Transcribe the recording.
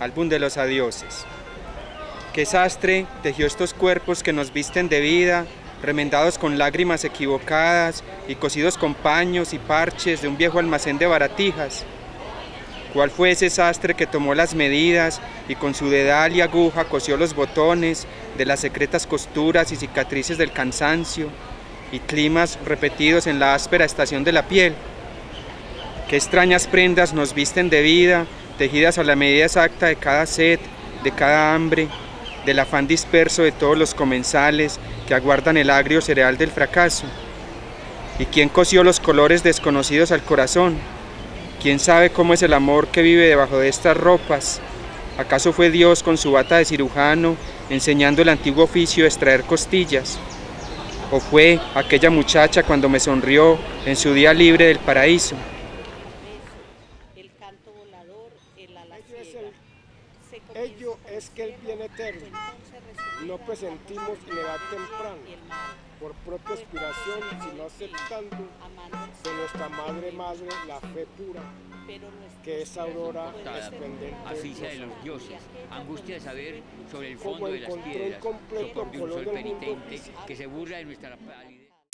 álbum de los adioses. Qué sastre tejió estos cuerpos que nos visten de vida, remendados con lágrimas equivocadas y cosidos con paños y parches de un viejo almacén de baratijas. ¿Cuál fue ese sastre que tomó las medidas y con su dedal y aguja cosió los botones de las secretas costuras y cicatrices del cansancio y climas repetidos en la áspera estación de la piel? Qué extrañas prendas nos visten de vida, tejidas a la medida exacta de cada sed, de cada hambre, del afán disperso de todos los comensales que aguardan el agrio cereal del fracaso. ¿Y quién cosió los colores desconocidos al corazón? ¿Quién sabe cómo es el amor que vive debajo de estas ropas? ¿Acaso fue Dios con su bata de cirujano enseñando el antiguo oficio de extraer costillas? ¿O fue aquella muchacha cuando me sonrió en su día libre del paraíso? Volador, el ala Ello es, el- ello es que el cielo, bien eterno. No presentimos en edad temprana, por propia aspiración, sino aceptando de nuestra Madre Madre la fe pura, que es aurora puede ser esplendente asfixia de de los dioses, angustia de saber sobre el fondo de las piedras, sopor de un sol penitente que se burla de nuestra palidez.